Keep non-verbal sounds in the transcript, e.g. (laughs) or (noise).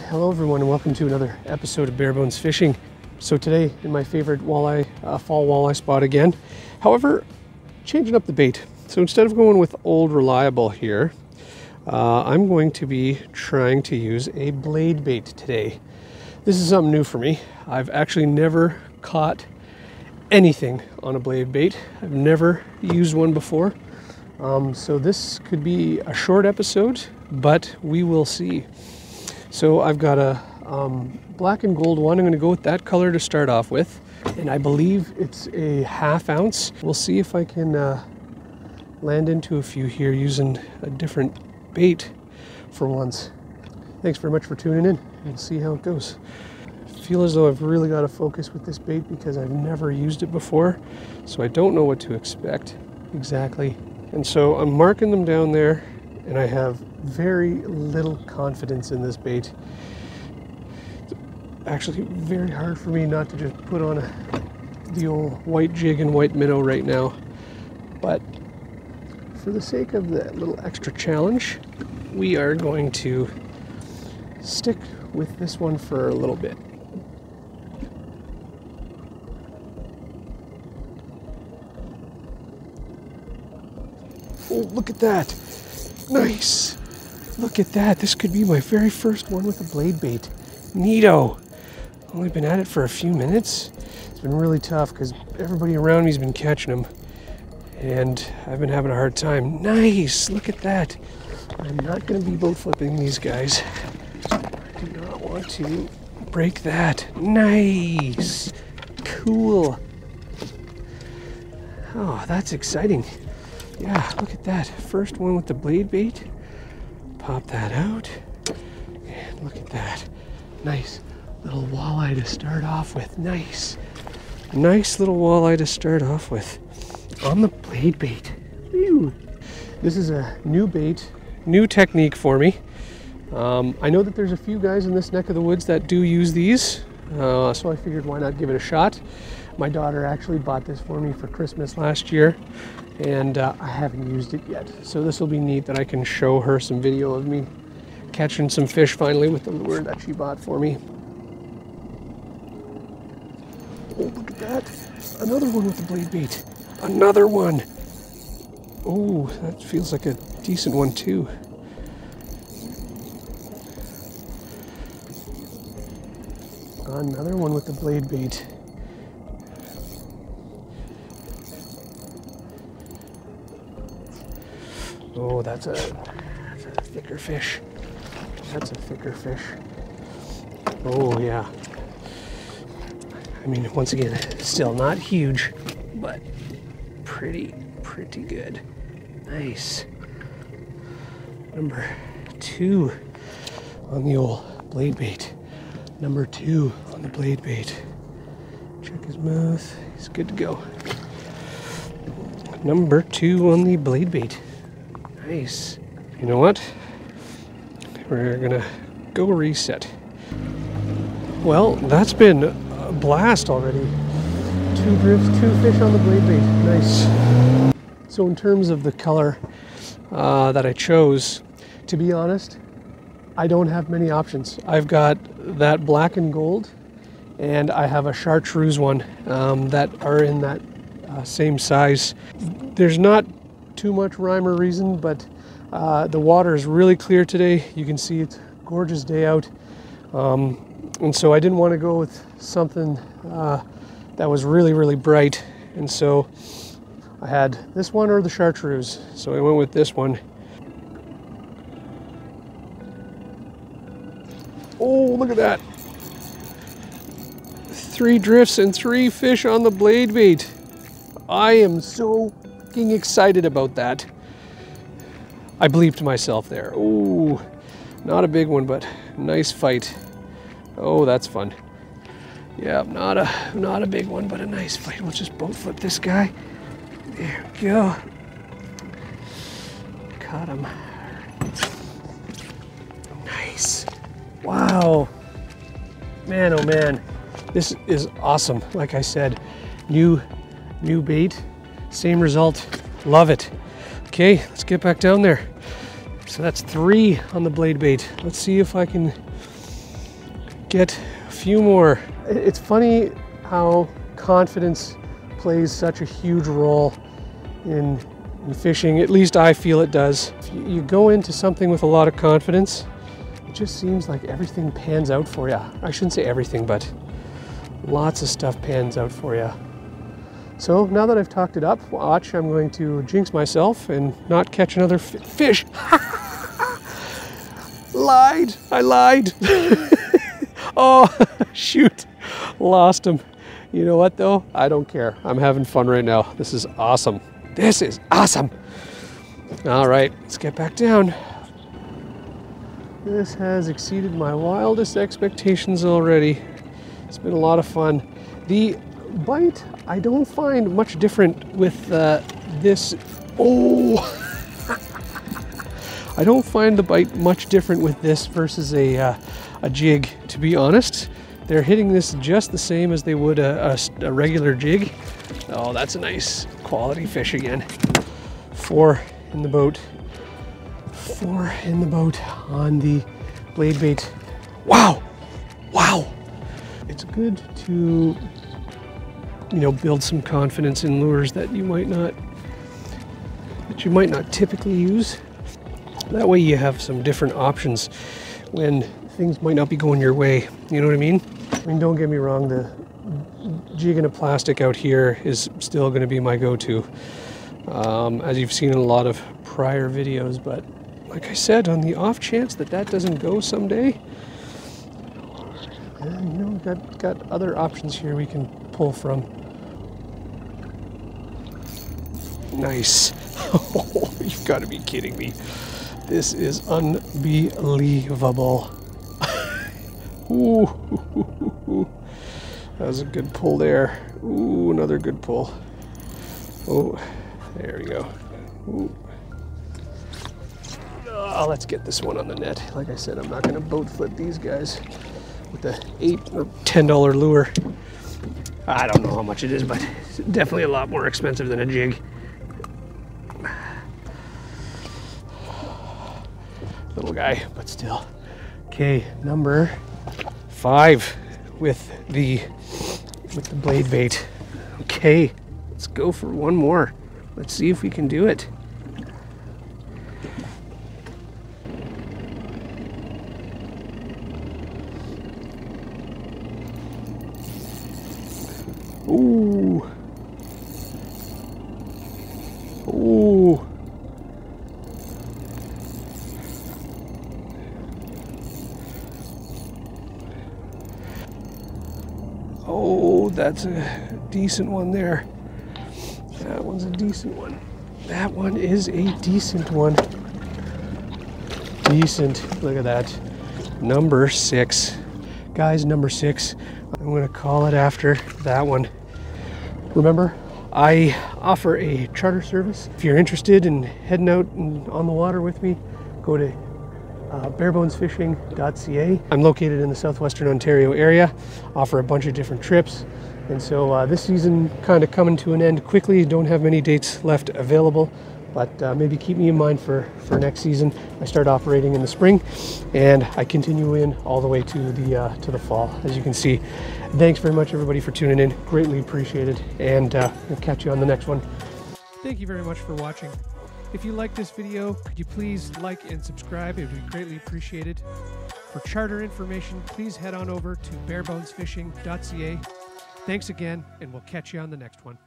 hello everyone, and welcome to another episode of Bear Bones Fishing. So today, in my favorite walleye, uh, fall walleye spot again. However, changing up the bait. So instead of going with old reliable here, uh, I'm going to be trying to use a blade bait today. This is something new for me. I've actually never caught anything on a blade bait. I've never used one before. Um, so this could be a short episode, but we will see. So I've got a um, black and gold one. I'm going to go with that color to start off with. And I believe it's a half ounce. We'll see if I can uh, land into a few here using a different bait for once. Thanks very much for tuning in. We'll see how it goes. I feel as though I've really got to focus with this bait because I've never used it before. So I don't know what to expect exactly. And so I'm marking them down there and I have very little confidence in this bait. It's actually very hard for me not to just put on a, the old white jig and white minnow right now. But for the sake of that little extra challenge, we are going to stick with this one for a little bit. Oh, look at that. Nice. Look at that. This could be my very first one with a blade bait. Neato. Only been at it for a few minutes. It's been really tough because everybody around me's been catching them. And I've been having a hard time. Nice. Look at that. I'm not going to be boat flipping these guys. I do not want to break that. Nice. Cool. Oh, that's exciting. Yeah, look at that. First one with the blade bait. Pop that out. And look at that. Nice little walleye to start off with. Nice. Nice little walleye to start off with. On the blade bait. Whew. This is a new bait, new technique for me. Um, I know that there's a few guys in this neck of the woods that do use these, uh, so I figured why not give it a shot. My daughter actually bought this for me for Christmas last year, and uh, I haven't used it yet. So this will be neat that I can show her some video of me catching some fish finally with the lure that she bought for me. Oh, look at that. Another one with the blade bait. Another one. Oh, that feels like a decent one too. Another one with the blade bait. Oh, that's a, that's a thicker fish. That's a thicker fish. Oh, yeah. I mean, once again, still not huge, but pretty, pretty good. Nice. Number two on the old blade bait. Number two on the blade bait. Check his mouth. He's good to go. Number two on the blade bait. Nice. You know what? We're gonna go reset. Well, that's been a blast already. Two drifts, two fish on the blade bait. Nice. So in terms of the color uh, that I chose, to be honest, I don't have many options. I've got that black and gold, and I have a chartreuse one um, that are in that uh, same size. There's not too much rhyme or reason, but uh, the water is really clear today. You can see it's gorgeous day out. Um, and so I didn't want to go with something uh, that was really, really bright. And so I had this one or the chartreuse. So I went with this one. Look at that. Three drifts and three fish on the blade bait. I am so excited about that. I bleeped myself there. Ooh, not a big one, but nice fight. Oh, that's fun. Yeah, not a not a big one, but a nice fight. We'll just boat flip this guy. There we go. Caught him. Nice. Wow. Man, oh man. This is awesome. Like I said, new new bait, same result. Love it. Okay, let's get back down there. So that's three on the blade bait. Let's see if I can get a few more. It's funny how confidence plays such a huge role in, in fishing. At least I feel it does. If you, you go into something with a lot of confidence, it just seems like everything pans out for you. I shouldn't say everything, but lots of stuff pans out for you. So now that I've talked it up, watch, I'm going to jinx myself and not catch another fish. (laughs) lied. I lied. (laughs) oh, (laughs) shoot. Lost him. You know what, though? I don't care. I'm having fun right now. This is awesome. This is awesome. All right, let's get back down. This has exceeded my wildest expectations already. It's been a lot of fun. The bite, I don't find much different with uh, this. Oh! (laughs) I don't find the bite much different with this versus a, uh, a jig, to be honest. They're hitting this just the same as they would a, a, a regular jig. Oh, that's a nice quality fish again. Four in the boat. Four in the boat on the blade bait. Wow! Wow! It's good to, you know, build some confidence in lures that you might not that you might not typically use. That way you have some different options when things might not be going your way. You know what I mean? I mean, don't get me wrong, the jigging of plastic out here is still going to be my go-to, um, as you've seen in a lot of prior videos. But like I said, on the off chance that that doesn't go someday, you know, we've got, got other options here we can pull from. Nice. (laughs) you've got to be kidding me. This is unbelievable. (laughs) Ooh, that was a good pull there. Ooh, another good pull. Oh, there we go. Ooh. Oh, let's get this one on the net. Like I said, I'm not going to boat flip these guys with the eight or ten dollar lure. I don't know how much it is, but it's definitely a lot more expensive than a jig. little guy, but still. Okay, number five with the with the blade bait. Okay, let's go for one more. Let's see if we can do it. Ooh. Ooh. Oh, that's a decent one there. That one's a decent one. That one is a decent one. Decent. Look at that. Number six. Guys, number six. I'm going to call it after that one. Remember, I offer a charter service. If you're interested in heading out and on the water with me, go to uh, bearbonesfishing.ca. I'm located in the southwestern Ontario area, offer a bunch of different trips. And so uh, this season kind of coming to an end quickly. Don't have many dates left available, but uh, maybe keep me in mind for, for next season. I start operating in the spring and I continue in all the way to the, uh, to the fall, as you can see. Thanks very much everybody for tuning in. Greatly appreciated. And uh, we'll catch you on the next one. Thank you very much for watching. If you like this video, could you please like and subscribe? It would be greatly appreciated. For charter information, please head on over to bearbonesfishing.ca. Thanks again, and we'll catch you on the next one.